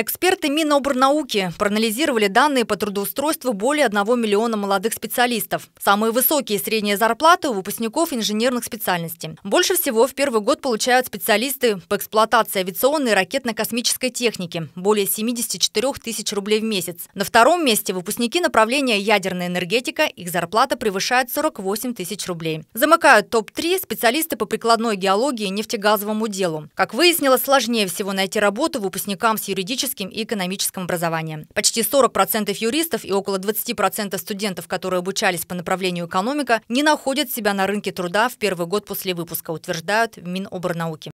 Эксперты Миноборнауки проанализировали данные по трудоустройству более 1 миллиона молодых специалистов. Самые высокие средние зарплаты у выпускников инженерных специальностей. Больше всего в первый год получают специалисты по эксплуатации авиационной и ракетно-космической техники – более 74 тысяч рублей в месяц. На втором месте выпускники направления ядерная энергетика, их зарплата превышает 48 тысяч рублей. Замыкают топ-3 специалисты по прикладной геологии и нефтегазовому делу. Как выяснилось, сложнее всего найти работу выпускникам с юридическим юридическим и экономическим образованием. Почти 40% юристов и около 20% студентов, которые обучались по направлению экономика, не находят себя на рынке труда в первый год после выпуска, утверждают в Миноборнауки.